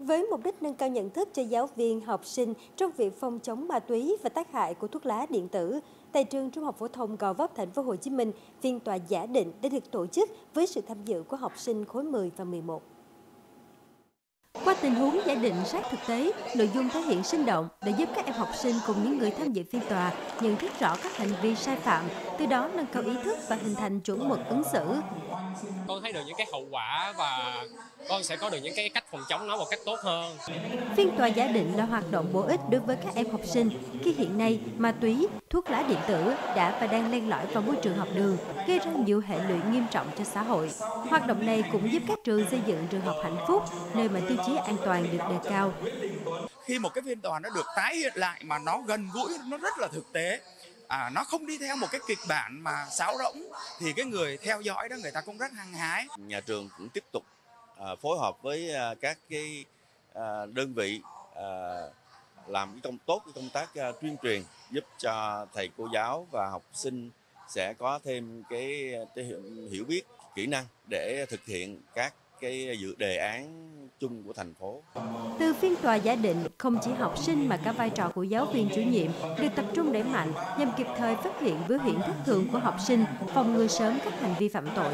Với mục đích nâng cao nhận thức cho giáo viên, học sinh trong việc phòng chống ma túy và tác hại của thuốc lá điện tử, tại trường Trung học phổ thông Gò Vấp, thành phố Hồ Chí Minh, phiên tòa giả định đã được tổ chức với sự tham dự của học sinh khối 10 và 11. Qua tình huống giả định sát thực tế, nội dung thể hiện sinh động để giúp các em học sinh cùng những người tham dự phiên tòa nhận thức rõ các hành vi sai phạm, từ đó nâng cao ý thức và hình thành chuẩn mực ứng xử. Con thấy được những cái hậu quả và con sẽ có được những cái cách phòng chống nó một cách tốt hơn. Phiên tòa giả định là hoạt động bổ ích đối với các em học sinh khi hiện nay ma túy, thuốc lá điện tử đã và đang len lỏi vào môi trường học đường, gây ra nhiều hệ lụy nghiêm trọng cho xã hội. Hoạt động này cũng giúp các trường xây dựng trường học hạnh phúc, nơi mà tiêu chí an toàn được đề cao. Khi một cái phiên tòa nó được tái hiện lại mà nó gần gũi, nó rất là thực tế, à, nó không đi theo một cái kịch bản mà sáo rỗng thì cái người theo dõi đó người ta cũng rất hăng hái. Nhà trường cũng tiếp tục à, phối hợp với à, các cái à, đơn vị à, làm cái công tốt cái công tác à, tuyên truyền giúp cho thầy cô giáo và học sinh sẽ có thêm cái, cái hiểu, hiểu biết kỹ năng để thực hiện các cái dự đề án chung của thành phố. Từ phiên tòa giả định, không chỉ học sinh mà cả vai trò của giáo viên chủ nhiệm được tập trung đẩy mạnh nhằm kịp thời phát hiện biểu hiện thất thường của học sinh, phòng ngừa sớm các hành vi phạm tội.